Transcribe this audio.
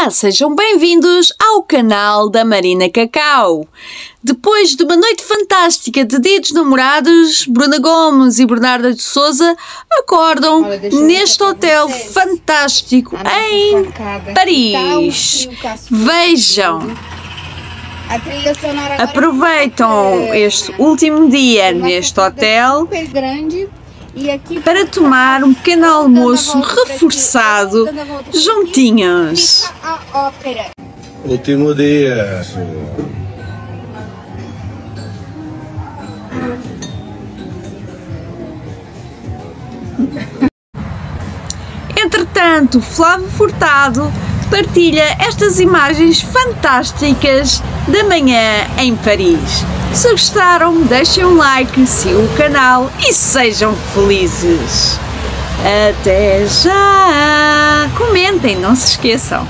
Olá, sejam bem-vindos ao canal da Marina Cacau. Depois de uma noite fantástica de Dia dos Namorados, Bruna Gomes e Bernarda de Souza acordam Olha, neste hotel vocês. fantástico A nossa em. Paris. Tá. Vejam, agora aproveitam é este último dia neste hotel super grande para tomar um pequeno almoço reforçado ópera. Último dia. Entretanto, Flávio Furtado partilha estas imagens fantásticas da manhã em Paris. Se gostaram, deixem um like, sigam o canal e sejam felizes. Até já! Comentem, não se esqueçam.